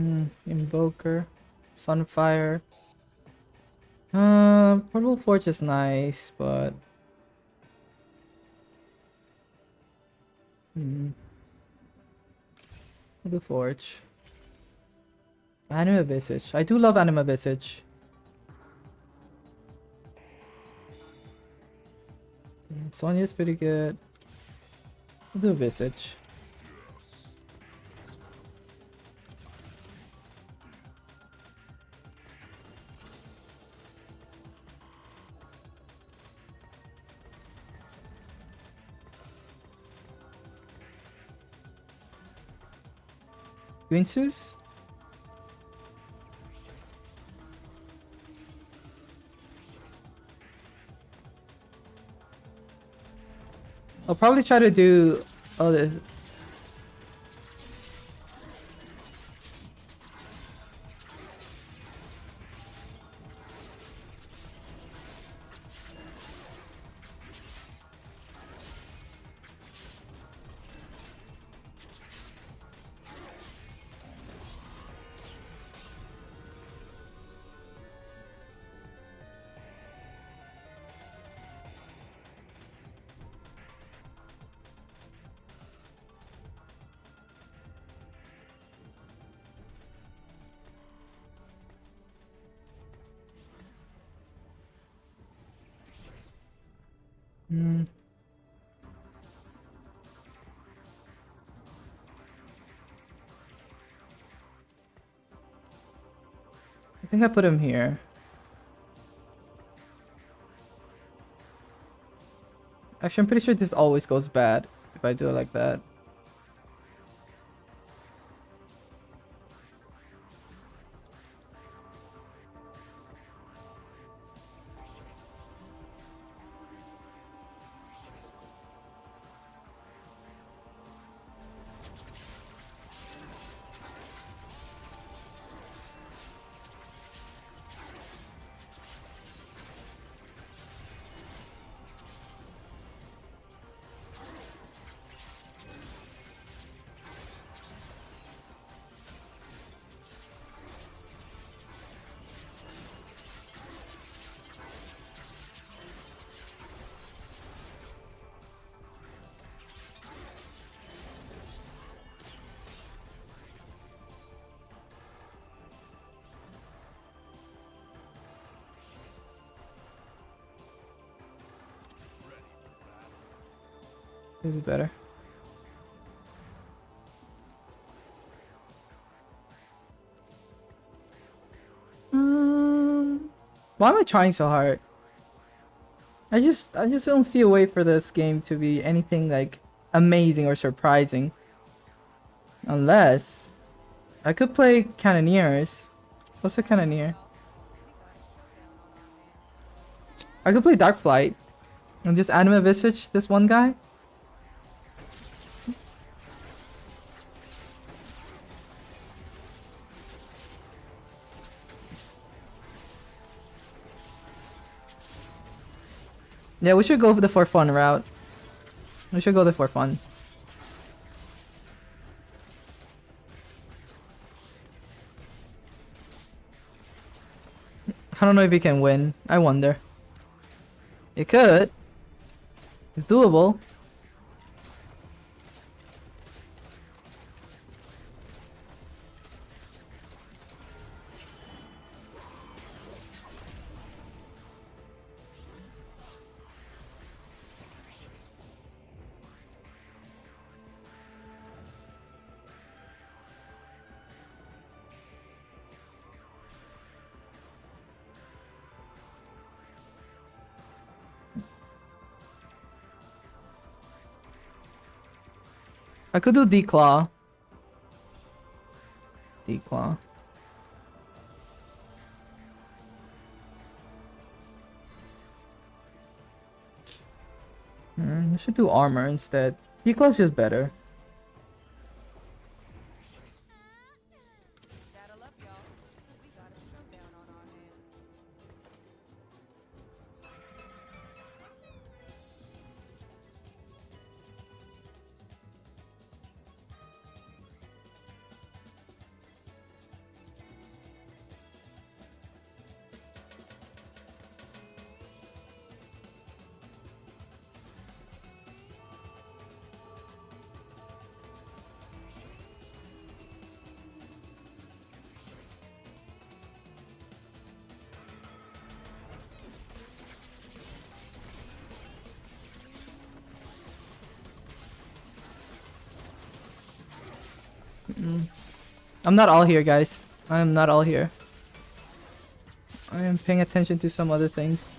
Hmm, Invoker, Sunfire. Uh, Portable Forge is nice, but... Hmm. The Forge. Anima Visage. I do love Anima Visage. Mm, Zhonya's pretty good. I'll do Visage. Guinsoo's? I'll probably try to do other Hmm. I think I put him here. Actually, I'm pretty sure this always goes bad if I do it like that. This is better. Um, why am I trying so hard? I just I just don't see a way for this game to be anything like amazing or surprising. Unless I could play Cannoneers. What's a Cannoneer? I could play Dark Flight and just anima visage this one guy. Yeah, we should go for the for fun route. We should go the for fun. I don't know if he can win. I wonder. It could. It's doable. I could do Declaw. Declaw. Hmm, I should do armor instead. Declaw's just better. I'm not all here, guys. I am not all here. I am paying attention to some other things.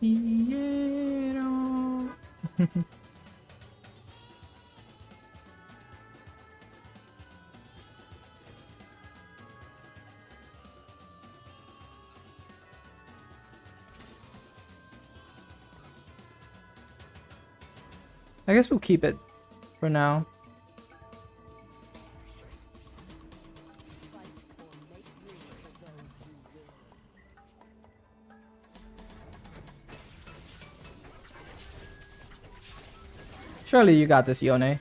Quiero. I guess we'll keep it for now. Surely you got this, Yone.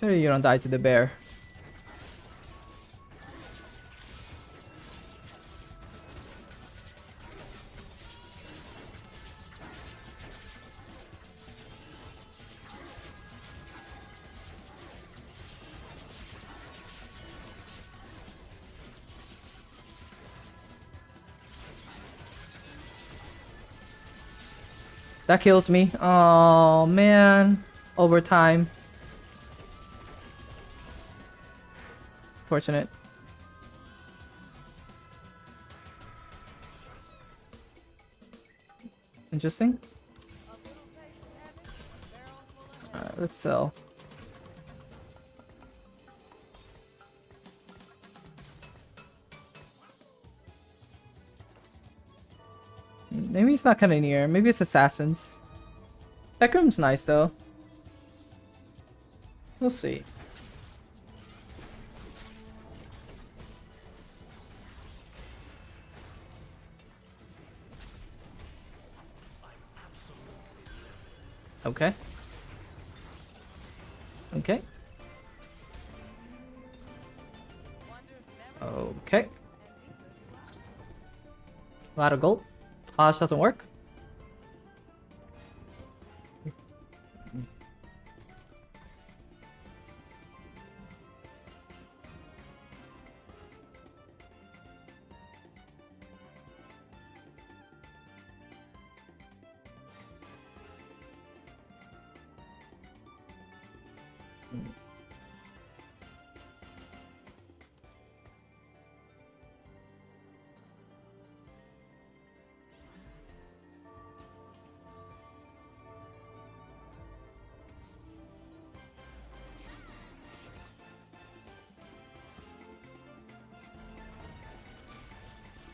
Surely you don't die to the bear. That kills me. Oh man. Overtime. Fortunate. Interesting. Alright, let's sell. It's not kind of near. Maybe it's assassins. Beckram's nice though. We'll see. Okay. Okay. Okay. A lot of gold. Doesn't work.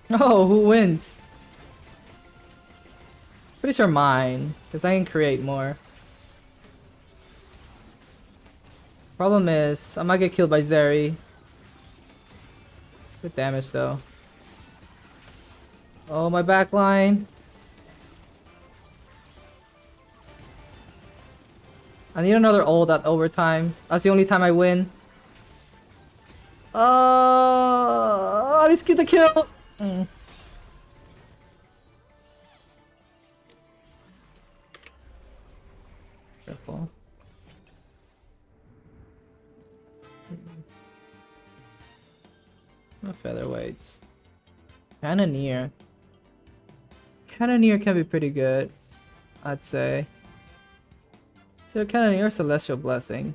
Oh, who wins? Pretty sure mine, because I can create more. Problem is, I might get killed by Zeri. Good damage though. Oh, my backline. I need another ult at overtime. That's the only time I win. Oh, let's get the kill. Mm. Careful. No featherweights. Cannoneer. Cannoneer can be pretty good, I'd say. So Cannoneer Celestial Blessing.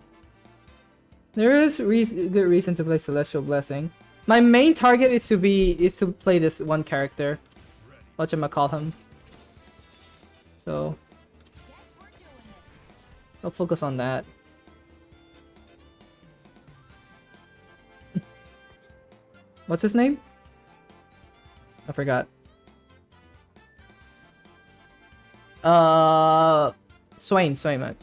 There is re good reason to play Celestial Blessing. My main target is to be is to play this one character. What am I call him? So I'll focus on that. What's his name? I forgot. Uh, Swain, Swain, man.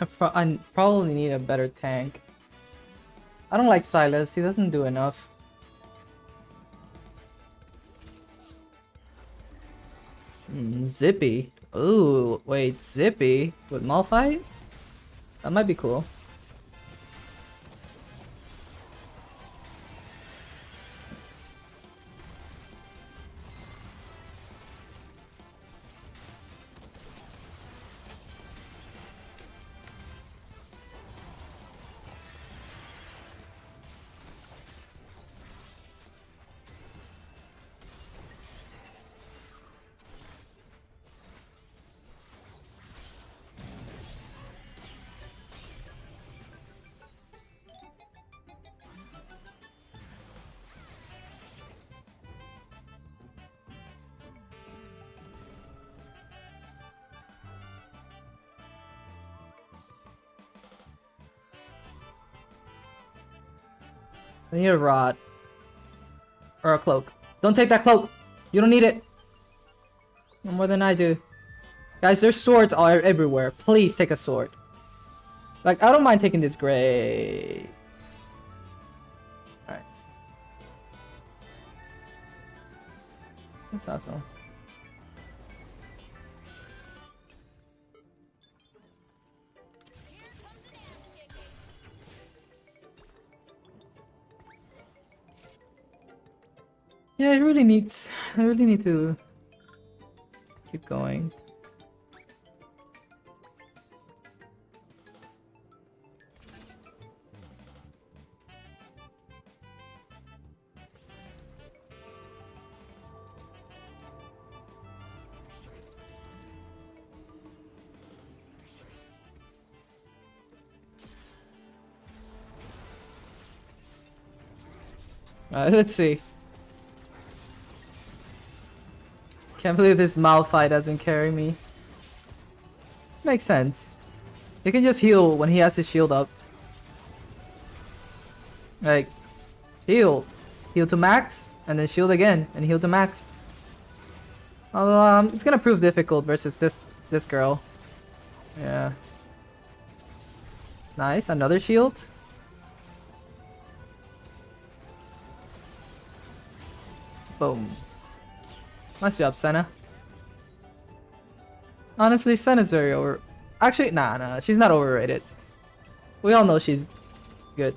I, pro I probably need a better tank. I don't like Sylas, he doesn't do enough. Mm, Zippy. Ooh, wait, Zippy with Malphite? That might be cool. I need a rod. Or a cloak. Don't take that cloak! You don't need it! No more than I do. Guys, there's swords all everywhere. Please take a sword. Like, I don't mind taking this grapes. Alright. That's awesome. Really need. I really need to keep going. Uh, let's see. Can't believe this Malphite doesn't carry me. Makes sense. He can just heal when he has his shield up. Like, heal. Heal to max, and then shield again, and heal to max. Although, um, it's gonna prove difficult versus this this girl. Yeah. Nice, another shield. Boom. Nice job, Senna. Honestly, Senna's very over... Actually, nah, nah, she's not overrated. We all know she's good.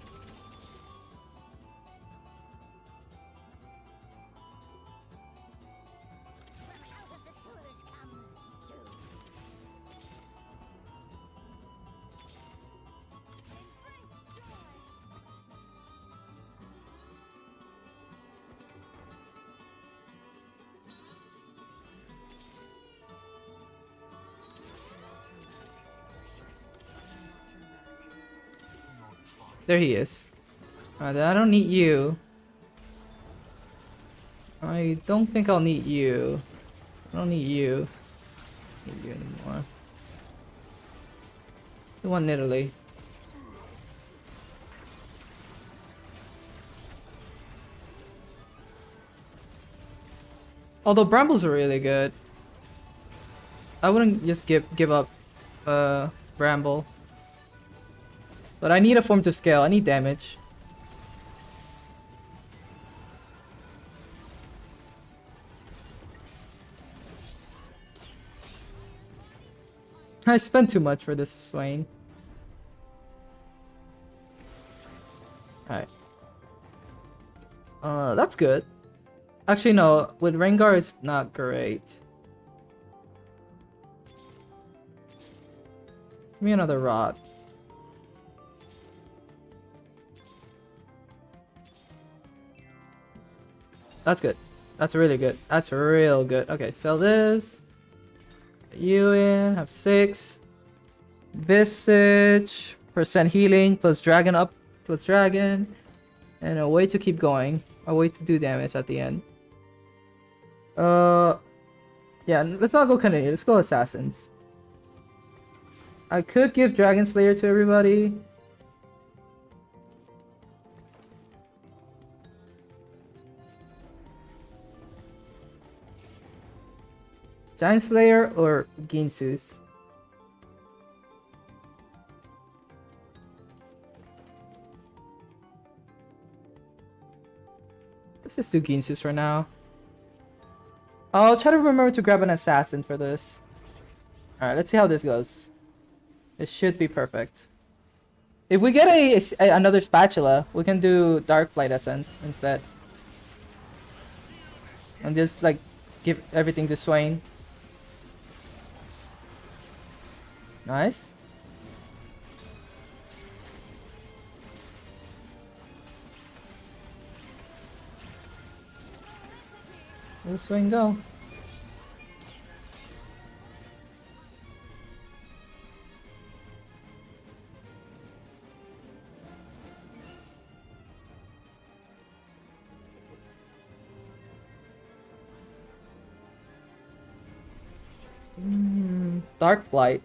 There he is. I don't need you. I don't think I'll need you. I don't need you. Need you anymore. The one in Italy. Although Brambles are really good. I wouldn't just give give up uh Bramble. But I need a form to scale. I need damage. I spent too much for this Swain. Alright. Uh, that's good. Actually, no. With Rengar, it's not great. Give me another rod. That's good. That's really good. That's real good. Okay, sell this. You in. Have six. Visage. Percent healing. Plus dragon up. Plus dragon. And a way to keep going. A way to do damage at the end. Uh, yeah, let's not go Canadian. Let's go Assassins. I could give Dragon Slayer to everybody. Giant Slayer or Guinsoo's? Let's too do Guinsoo's for now. I'll try to remember to grab an assassin for this. Alright, let's see how this goes. It should be perfect. If we get a, a, another spatula, we can do Dark Flight Essence instead. And just like give everything to Swain. Nice. Let Swain go. Mm, Dark Flight.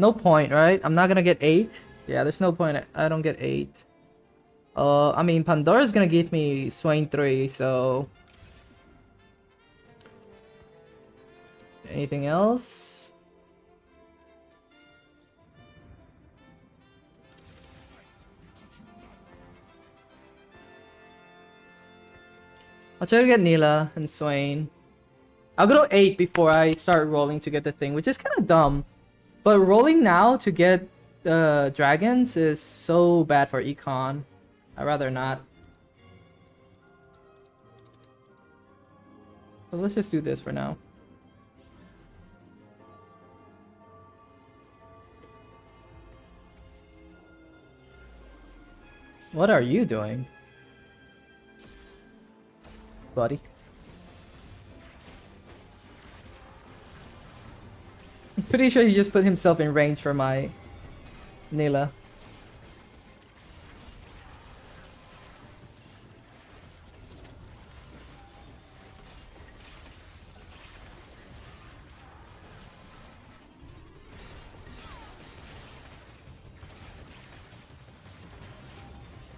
No point, right? I'm not gonna get 8. Yeah, there's no point. I don't get 8. Uh, I mean, Pandora's gonna give me Swain 3, so... Anything else? I'll try to get Nilah and Swain. I'll go to 8 before I start rolling to get the thing, which is kind of dumb. But rolling now to get the uh, dragons is so bad for econ. I'd rather not. So let's just do this for now. What are you doing? Buddy. I'm pretty sure he just put himself in range for my Nilah.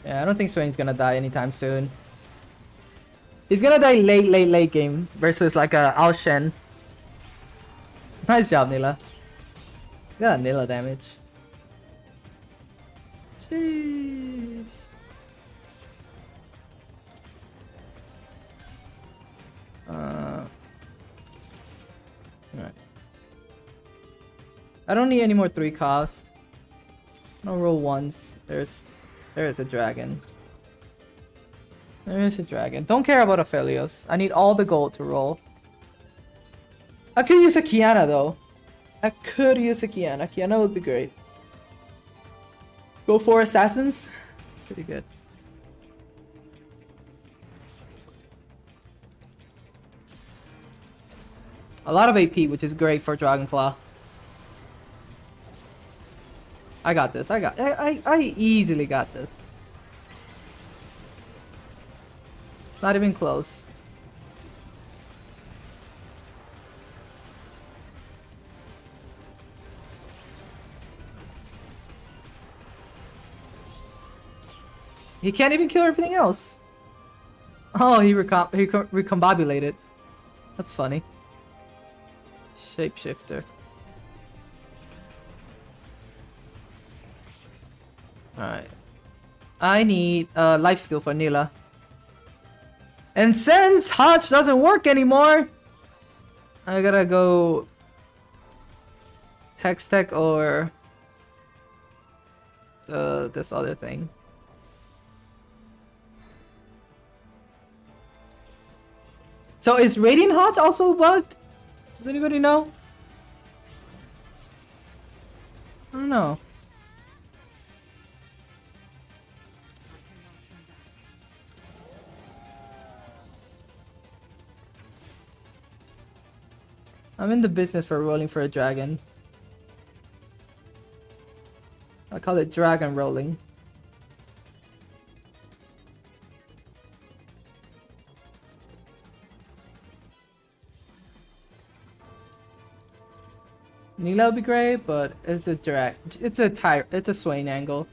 Yeah, I don't think Swain's gonna die anytime soon. He's gonna die late, late, late game versus like a Ao Shin. Nice job, Nilah. Got Nilah damage. Jeez. Uh. Alright. I don't need any more three cost. No roll once. There's there is a dragon. There is a dragon. Don't care about Aphelios. I need all the gold to roll. I could use a Qiyana though. I could use a Qiyana. Qiyana would be great. Go for assassins. Pretty good. A lot of AP, which is great for Dragonclaw. I got this. I got. I, I, I easily got this. Not even close. He can't even kill everything else. Oh, he recom he recombobulated. That's funny. Shapeshifter. Alright. I need a uh, lifesteal for Nilah. And since Hotch doesn't work anymore, I gotta go Hextech or uh, this other thing. So is Radiant Hotch also bugged? Does anybody know? I don't know. I'm in the business for rolling for a dragon. I call it dragon rolling. Nilah would be great, but it's a direct, it's a tire, it's a Swain angle.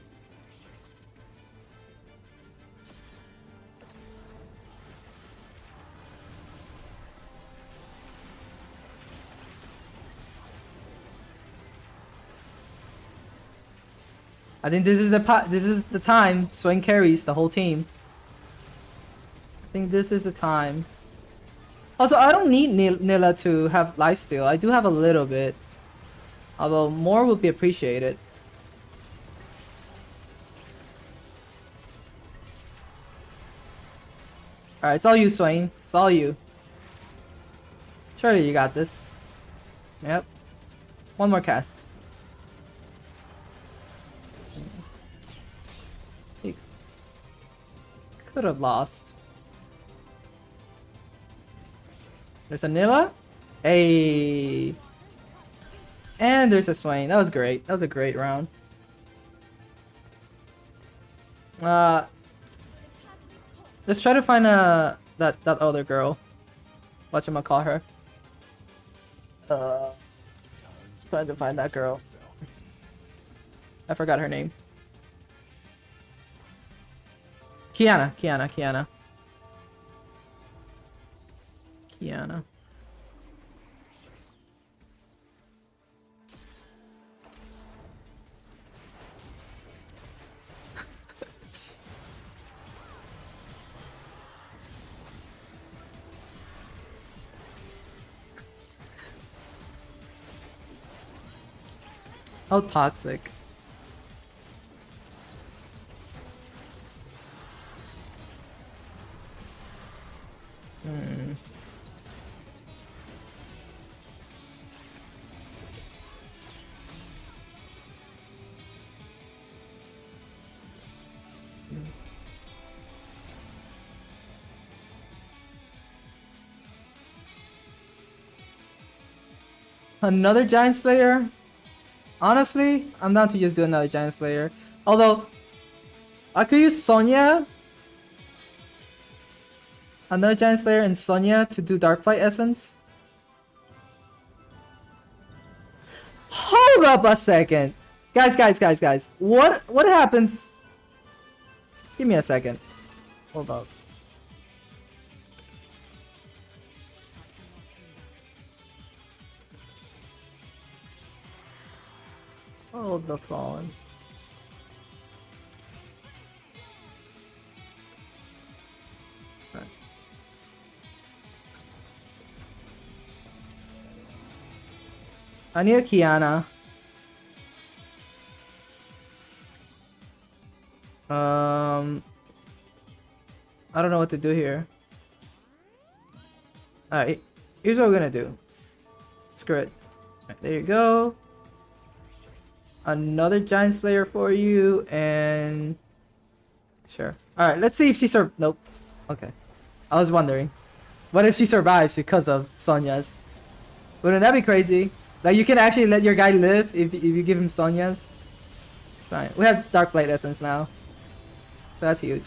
I think this is the this is the time Swain carries the whole team. I think this is the time. Also, I don't need Nil Nilah to have lifesteal. I do have a little bit. Although more would be appreciated. Alright, it's all you, Swain. It's all you. Surely you got this. Yep. One more cast. Could have lost. There's a Nilah. And there's a Swain. That was great. That was a great round. Uh, let's try to find a uh, that that other girl. Watch him call her. Uh, trying to find that girl. I forgot her name. Qiyana, Qiyana, Qiyana. Qiyana. How toxic. Hmm. Another Giant Slayer? Honestly, I'm down to just do another Giant Slayer. Although, I could use Zhonya. Another Giant Slayer and Zhonya to do Darkflight Essence. Hold up a second. Guys, guys, guys, guys. What what happens? Give me a second. Hold up. Oh, the fallen. I need a Qiyana. Um, I don't know what to do here. Alright, here's what we're gonna do. Screw it. Right, there you go another giant slayer for you and sure. All right let's see if she sur nope. Okay. I was wondering what if she survives because of Zhonya's? Wouldn't that be crazy? Like you can actually let your guy live if, if you give him Zhonya's. Fine. we have Dark Blade essence now. So that's huge.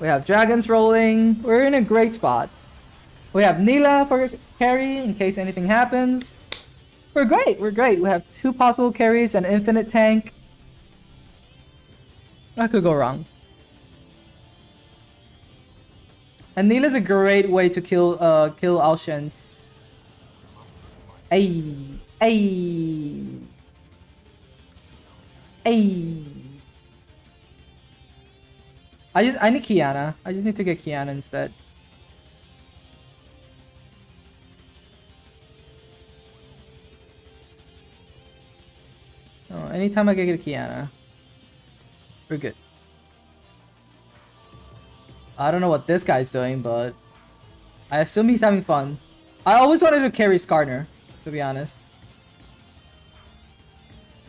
We have dragons rolling. We're in a great spot. We have Nilah for carry in case anything happens we're great. We're great. We have two possible carries, an infinite tank. That could go wrong. And Neil is a great way to kill uh kill Ao Shins. Ay, ay, ay. I just I need Qiyana. I just need to get Qiyana instead. Anytime I get a Qiyana, we're good. I don't know what this guy's doing, but I assume he's having fun. I always wanted to carry Skarner, to be honest.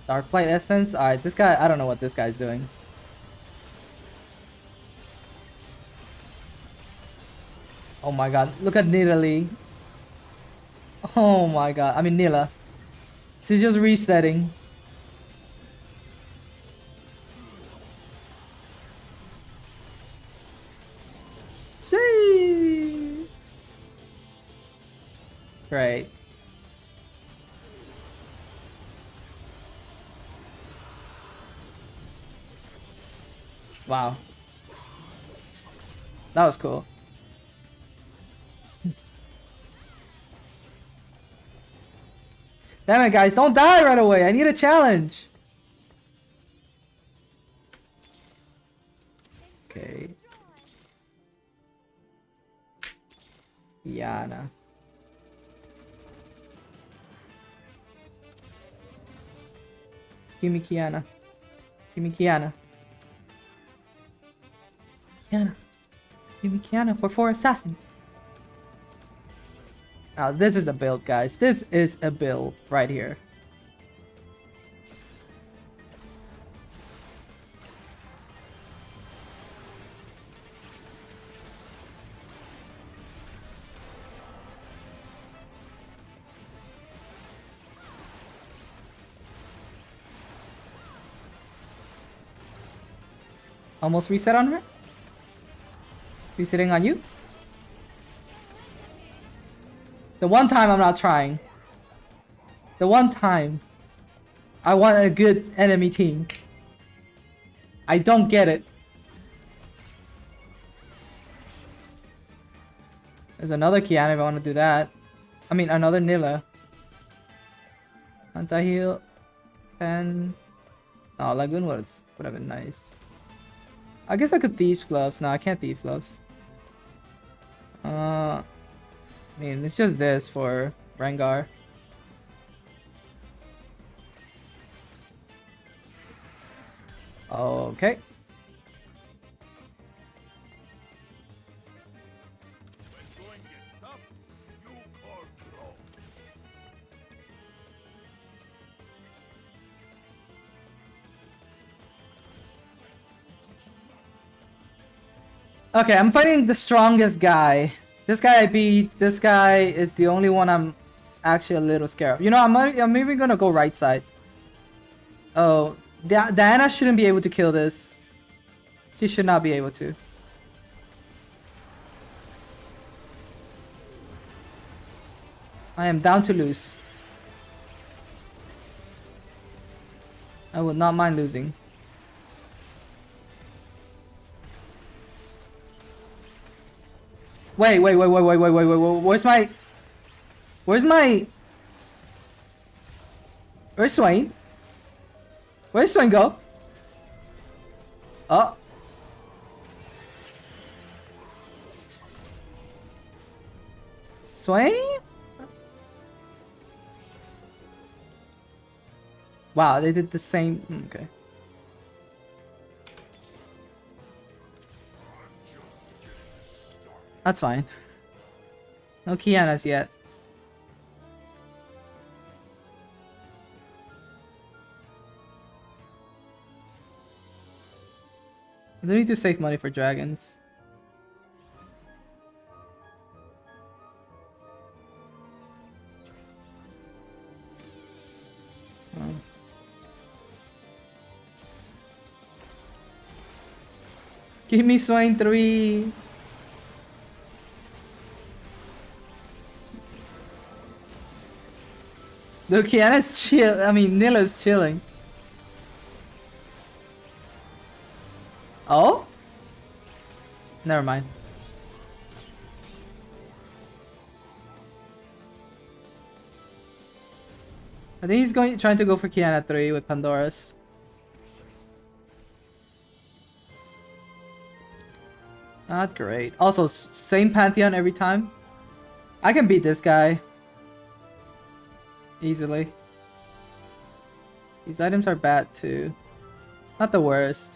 Darkflight Essence? Alright, this guy, I don't know what this guy's doing. Oh my god, look at Nidalee. Oh my god, I mean Nilah. She's just resetting. Right. Wow. That was cool. Damn it, guys. Don't die right away. I need a challenge. Okay. Yana. Give me Qiyana. Give me Qiyana. Qiyana. Give me Qiyana for four assassins. Now this is a build, guys. This is a build right here. Almost reset on her? Resetting on you? The one time I'm not trying. The one time. I want a good enemy team. I don't get it. There's another Qiyana if I want to do that. I mean, another Nilah. Anti-heal. And... Oh, Lagoon was would have been nice. I guess I could Thieves Gloves. No, I can't Thieves Gloves. Uh, I mean, it's just this for Rengar. Okay. Okay, I'm fighting the strongest guy. This guy I beat. This guy is the only one I'm actually a little scared of. You know, I'm, I'm even gonna go right side. Oh, Di Diana shouldn't be able to kill this. She should not be able to. I am down to lose. I would not mind losing. Wait, wait, wait, wait, wait, wait, wait, wait, wait. Where's my... Where's my... Where's Swain? Where's Swain go? Oh. Swain? Wow, they did the same... Hmm, okay. That's fine. No Qiyanas yet. I need to save money for dragons. Give me Swain 3! Look, Qiyana's chill. I mean, Nilah's chilling. Oh? Never mind. I think he's going trying to go for Qiyana 3 with Pandora's. Not great. Also, same Pantheon every time. I can beat this guy. Easily. These items are bad too. Not the worst.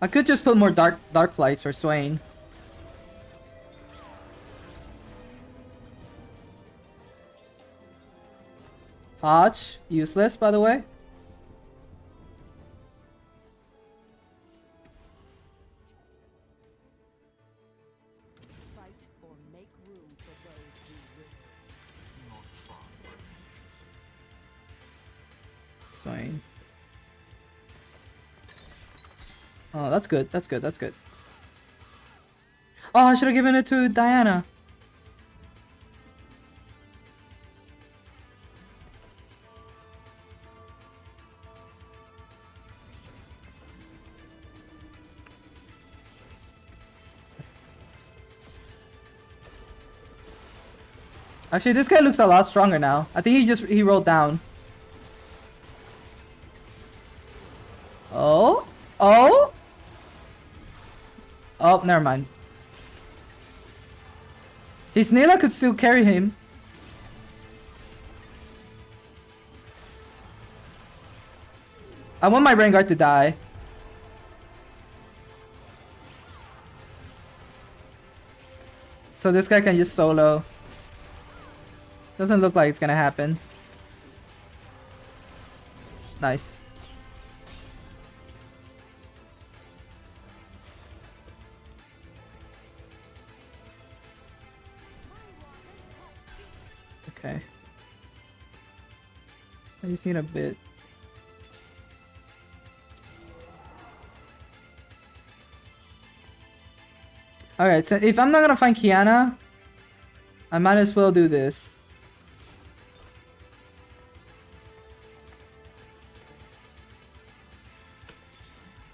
I could just put more dark dark flights for Swain. Hodge, useless by the way. Oh, that's good. That's good. That's good. Oh, I should have given it to Diana. Actually, this guy looks a lot stronger now. I think he just he rolled down. Never mind. His Nilah could still carry him. I want my Rengar to die. So this guy can just solo. Doesn't look like it's gonna happen. Nice. Just need a bit. Alright, so if I'm not gonna find Qiyana, I might as well do this.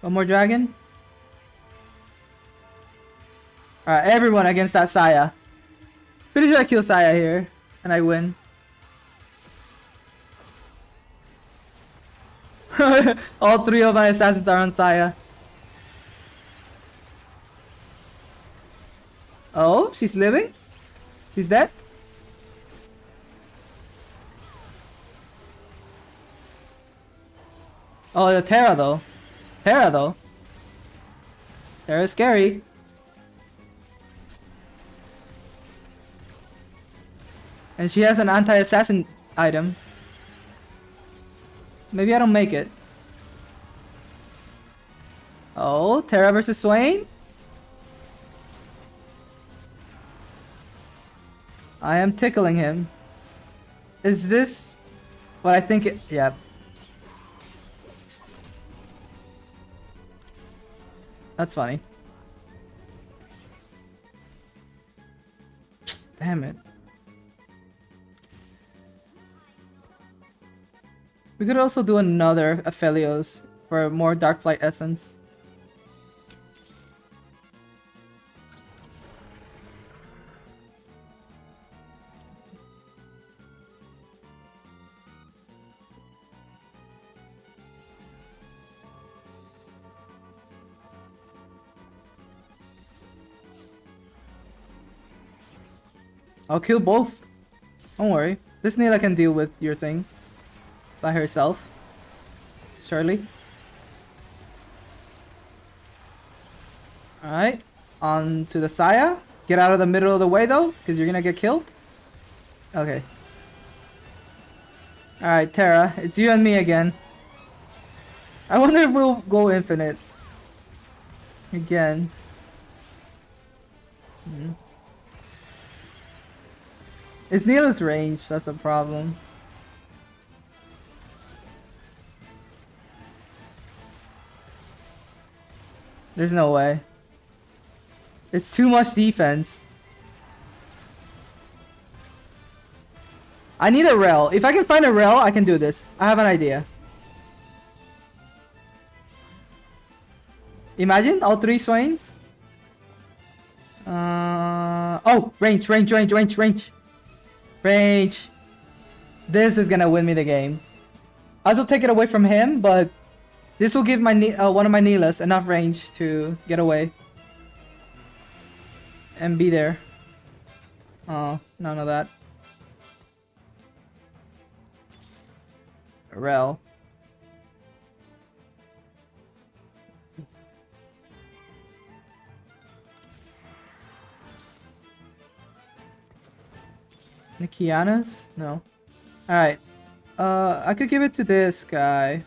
One more dragon? Alright, everyone against that Xayah. Pretty sure I kill Xayah here, and I win. All three of my assassins are on Xayah. Oh, she's living? She's dead? Oh, the Terra though. Terra though. Terra's scary. And she has an anti-assassin item. Maybe I don't make it. Oh, Terra versus Swain? I am tickling him. Is this what I think it- yeah. That's funny. Damn it. We could also do another Aphelios for more Darkflight Essence. I'll kill both. Don't worry. This Nilah can deal with your thing. By herself. Surely. Alright. On to the Xayah. Get out of the middle of the way though, because you're gonna get killed. Okay. Alright, Terra. It's you and me again. I wonder if we'll go infinite. Again. Hmm. It's Nilah's range, that's a problem. There's no way. It's too much defense. I need a rail. If I can find a rail, I can do this. I have an idea. Imagine all three swains. Uh, oh, range, range, range, range, range. Range. This is gonna win me the game. I will take it away from him, but this will give my uh, one of my Nilahs enough range to get away. And be there. Oh, none of that. Rel. Nikianas? No. Alright. Uh, I could give it to this guy.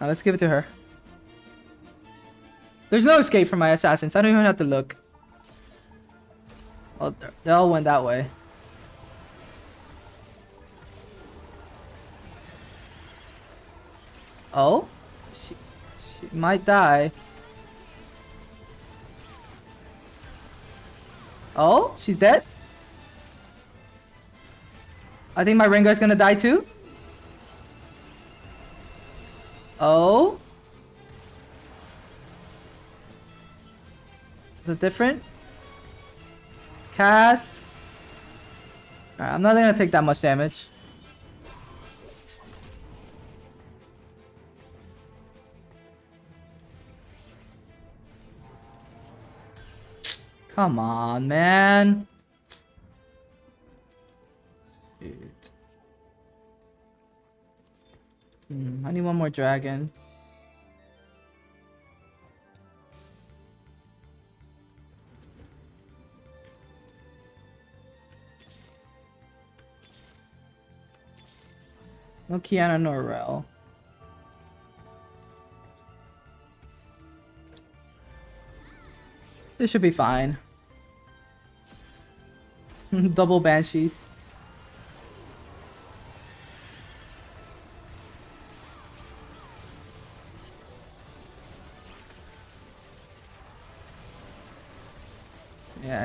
Now let's give it to her. There's no escape from my assassins. I don't even have to look. Oh, they all went that way. Oh? She, she might die. Oh, she's dead? I think my Rengar's gonna die too. Oh? Is it different? Cast. I'm not gonna take that much damage. Come on, man. Hmm, I need one more dragon. No Qiyana nor Rel. This should be fine. Double banshees.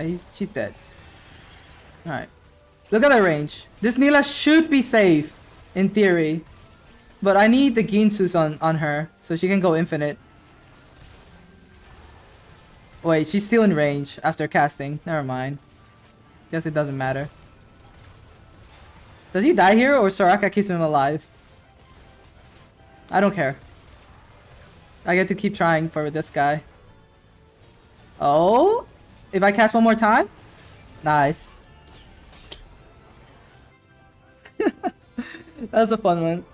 He's she's dead. Alright. Look at that range. This Nilah should be safe, in theory. But I need the Guinsoo's on, on her, so she can go infinite. Wait, she's still in range after casting. Never mind. Guess it doesn't matter. Does he die here or Soraka keeps him alive? I don't care. I get to keep trying for this guy. Oh? If I cast one more time? Nice. that was a fun one.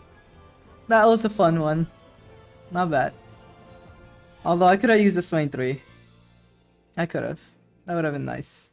That was a fun one. Not bad. Although I could have used the Swain 3. I could have. That would have been nice.